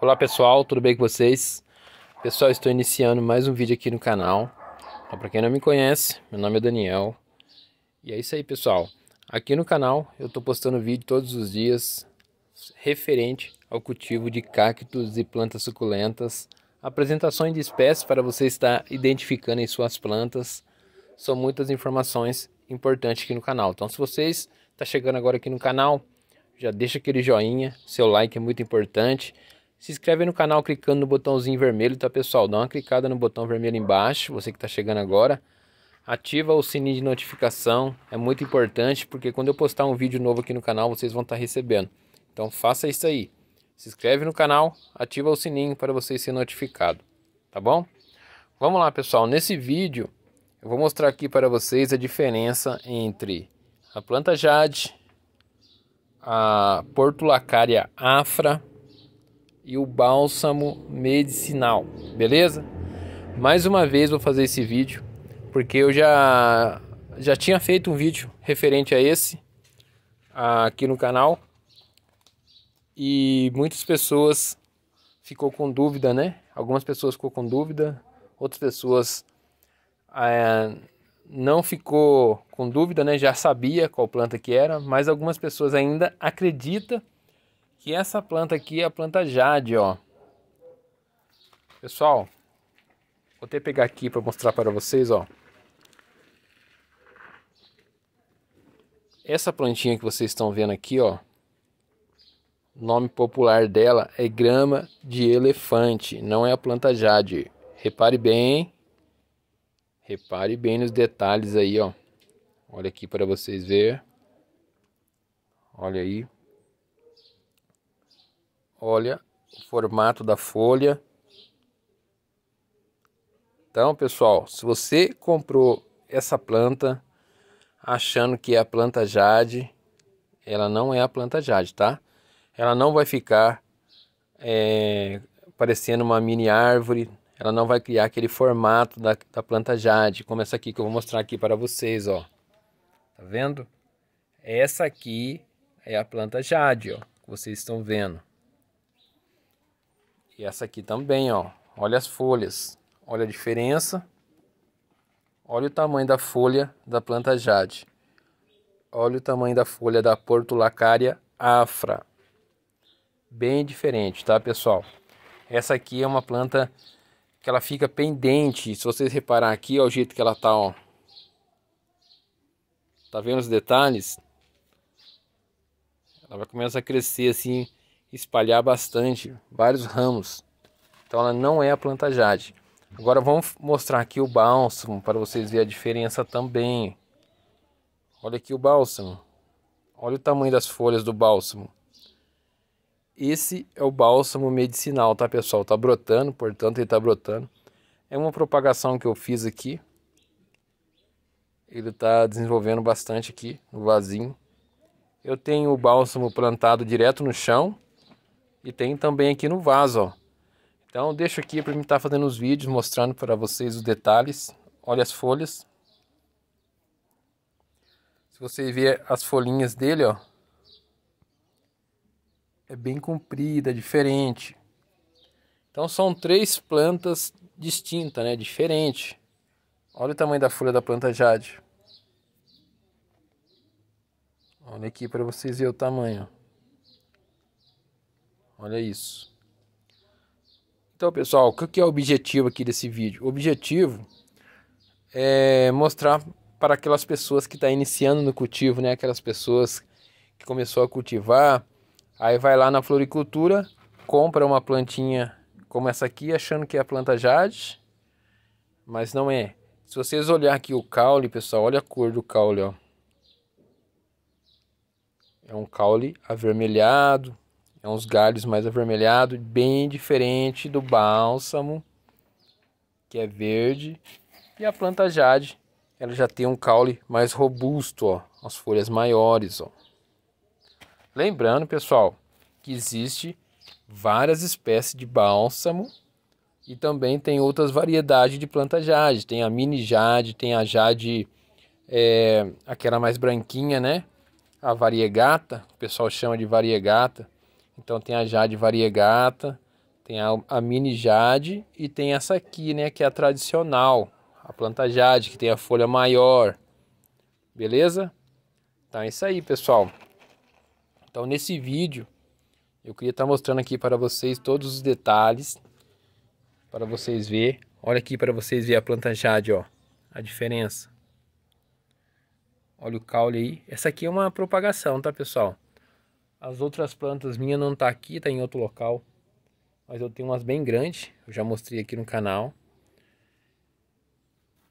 Olá pessoal, tudo bem com vocês? Pessoal, estou iniciando mais um vídeo aqui no canal. Então, para quem não me conhece, meu nome é Daniel. E é isso aí pessoal. Aqui no canal eu estou postando vídeo todos os dias referente ao cultivo de cactos e plantas suculentas. Apresentações de espécies para você estar identificando em suas plantas. São muitas informações importantes aqui no canal. Então se vocês estão tá chegando agora aqui no canal, já deixa aquele joinha, seu like é muito importante. Se inscreve no canal clicando no botãozinho vermelho, tá pessoal? Dá uma clicada no botão vermelho embaixo, você que está chegando agora. Ativa o sininho de notificação, é muito importante porque quando eu postar um vídeo novo aqui no canal, vocês vão estar tá recebendo. Então faça isso aí. Se inscreve no canal, ativa o sininho para você ser notificado, tá bom? Vamos lá pessoal, nesse vídeo eu vou mostrar aqui para vocês a diferença entre a planta jade, a portulacária afra e o bálsamo medicinal, beleza? Mais uma vez vou fazer esse vídeo, porque eu já, já tinha feito um vídeo referente a esse aqui no canal e muitas pessoas ficou com dúvida, né? Algumas pessoas ficou com dúvida, outras pessoas é, não ficou com dúvida, né? Já sabia qual planta que era, mas algumas pessoas ainda acreditam que essa planta aqui é a planta jade, ó. Pessoal, vou até pegar aqui para mostrar para vocês, ó. Essa plantinha que vocês estão vendo aqui, ó. O nome popular dela é grama de elefante, não é a planta jade. Repare bem. Repare bem nos detalhes aí, ó. Olha aqui para vocês ver. Olha aí. Olha o formato da folha. Então, pessoal, se você comprou essa planta achando que é a planta jade, ela não é a planta jade, tá? Ela não vai ficar é, parecendo uma mini árvore, ela não vai criar aquele formato da, da planta jade, como essa aqui que eu vou mostrar aqui para vocês, ó. Tá vendo? Essa aqui é a planta jade, ó, que vocês estão vendo. E essa aqui também, ó. Olha as folhas. Olha a diferença. Olha o tamanho da folha da planta jade. Olha o tamanho da folha da portulacária afra. Bem diferente, tá, pessoal? Essa aqui é uma planta que ela fica pendente. Se vocês reparar aqui, ó, o jeito que ela tá, ó. Tá vendo os detalhes? Ela vai começar a crescer assim espalhar bastante, vários ramos. Então ela não é a planta jade. Agora vamos mostrar aqui o bálsamo para vocês verem a diferença também. Olha aqui o bálsamo. Olha o tamanho das folhas do bálsamo. Esse é o bálsamo medicinal, tá pessoal? Tá brotando, portanto ele tá brotando. É uma propagação que eu fiz aqui. Ele tá desenvolvendo bastante aqui no vasinho. Eu tenho o bálsamo plantado direto no chão e tem também aqui no vaso, ó. Então deixo aqui para mim estar tá fazendo os vídeos mostrando para vocês os detalhes. Olha as folhas. Se você ver as folhinhas dele, ó. É bem comprida, diferente. Então são três plantas distintas, né? Diferente. Olha o tamanho da folha da planta jade. Olha aqui para vocês verem o tamanho. Olha isso. Então, pessoal, o que é o objetivo aqui desse vídeo? O objetivo é mostrar para aquelas pessoas que estão tá iniciando no cultivo, né? Aquelas pessoas que começou a cultivar, aí vai lá na floricultura, compra uma plantinha como essa aqui, achando que é a planta jade, mas não é. Se vocês olhar aqui o caule, pessoal, olha a cor do caule, ó. É um caule avermelhado, é uns galhos mais avermelhados, bem diferente do bálsamo, que é verde. E a planta jade, ela já tem um caule mais robusto, ó, as folhas maiores, ó. Lembrando, pessoal, que existe várias espécies de bálsamo e também tem outras variedades de planta jade. Tem a mini jade, tem a jade, é, aquela mais branquinha, né? A variegata, o pessoal chama de variegata. Então tem a jade variegata, Tem a, a mini jade e tem essa aqui, né, que é a tradicional, a planta jade, que tem a folha maior. Beleza? Então é isso aí, pessoal. Então nesse vídeo eu queria estar mostrando aqui para vocês todos os detalhes para vocês ver. Olha aqui para vocês ver a planta jade, ó, a diferença. Olha o caule aí. Essa aqui é uma propagação, tá, pessoal? As outras plantas minhas não tá aqui, tá em outro local. Mas eu tenho umas bem grandes, eu já mostrei aqui no canal.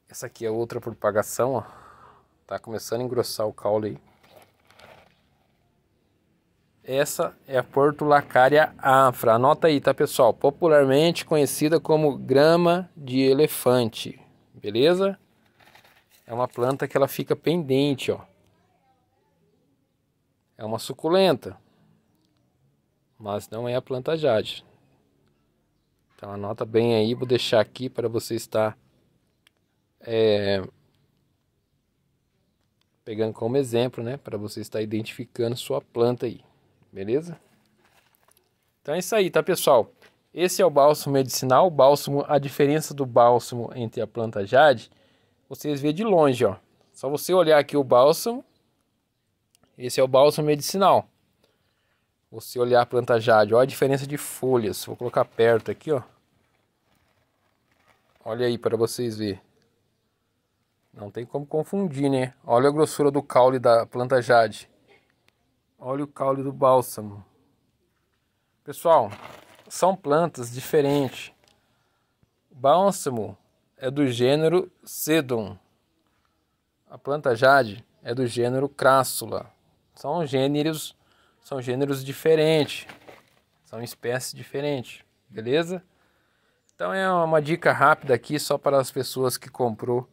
Essa aqui é outra propagação, ó. Tá começando a engrossar o caule aí. Essa é a Portulacaria afra. Anota aí, tá, pessoal? Popularmente conhecida como grama de elefante. Beleza? É uma planta que ela fica pendente, ó. É uma suculenta. Mas não é a planta jade. Então anota bem aí, vou deixar aqui para você estar é, pegando como exemplo, né? Para você estar identificando sua planta aí. Beleza? Então é isso aí, tá pessoal? Esse é o bálsamo medicinal. O bálsamo, a diferença do bálsamo entre a planta jade, vocês vê de longe, ó. Só você olhar aqui o bálsamo. Esse é o bálsamo medicinal. Você olhar a planta jade, ó a diferença de folhas. Vou colocar perto aqui, ó. Olha aí para vocês verem. Não tem como confundir, né? Olha a grossura do caule da planta jade. Olha o caule do bálsamo. Pessoal, são plantas diferentes. O bálsamo é do gênero Sedum. A planta jade é do gênero Crassula. São gêneros, são gêneros diferentes. São espécies diferentes, beleza? Então é uma dica rápida aqui só para as pessoas que comprou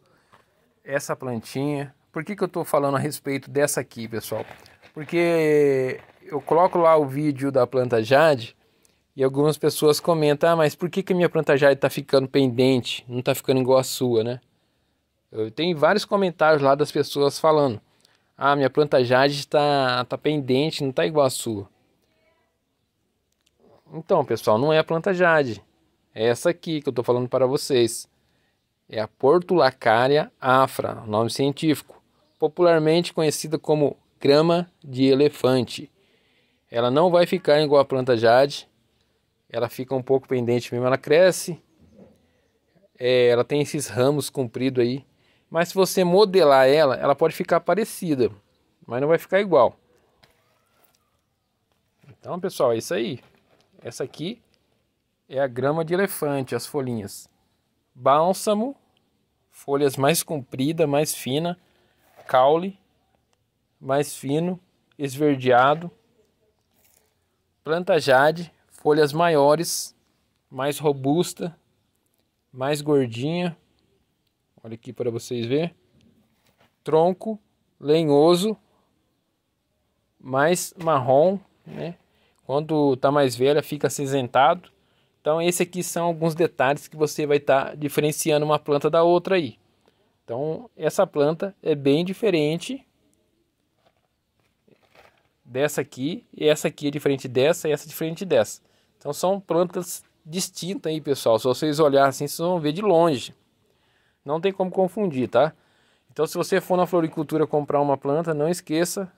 essa plantinha. Por que, que eu estou falando a respeito dessa aqui, pessoal? Porque eu coloco lá o vídeo da planta jade e algumas pessoas comentam: ah, mas por que, que minha planta jade está ficando pendente, não está ficando igual a sua, né? Eu tenho vários comentários lá das pessoas falando: ah, minha planta jade está tá pendente, não está igual a sua. Então, pessoal, não é a planta jade. É essa aqui que eu estou falando para vocês. É a Portulacaria afra, nome científico, popularmente conhecida como grama de elefante. Ela não vai ficar igual a planta jade. Ela fica um pouco pendente mesmo, ela cresce. É, ela tem esses ramos compridos aí. Mas se você modelar ela, ela pode ficar parecida, mas não vai ficar igual. Então, pessoal, é isso aí. Essa aqui é a grama de elefante, as folhinhas. Bálsamo, folhas mais compridas, mais fina, caule mais fino, esverdeado. Planta jade, folhas maiores, mais robusta, mais gordinha. Olha aqui para vocês ver. Tronco lenhoso, mais marrom, né? Quando está mais velha fica acinzentado. Então esse aqui são alguns detalhes que você vai estar tá diferenciando uma planta da outra aí. Então essa planta é bem diferente dessa aqui, e essa aqui é diferente dessa, e essa é diferente dessa. Então são plantas distintas aí, pessoal. Se vocês olharem assim, vocês vão ver de longe. Não tem como confundir, tá? Então se você for na floricultura comprar uma planta, não esqueça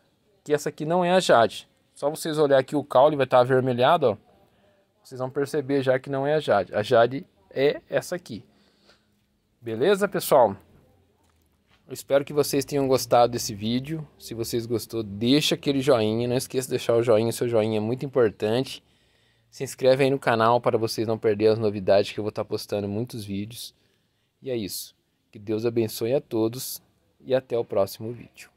que essa aqui não é a jade. Só vocês olhar aqui o caule vai estar avermelhado, ó. Vocês vão perceber já que não é a jade. A jade é essa aqui. Beleza, pessoal? Eu espero que vocês tenham gostado desse vídeo. Se vocês gostou, deixa aquele joinha. Não esqueça de deixar o joinha, seu joinha é muito importante. Se inscreve aí no canal para vocês não perderem as novidades que eu vou estar postando muitos vídeos. E é isso. Que Deus abençoe a todos e até o próximo vídeo.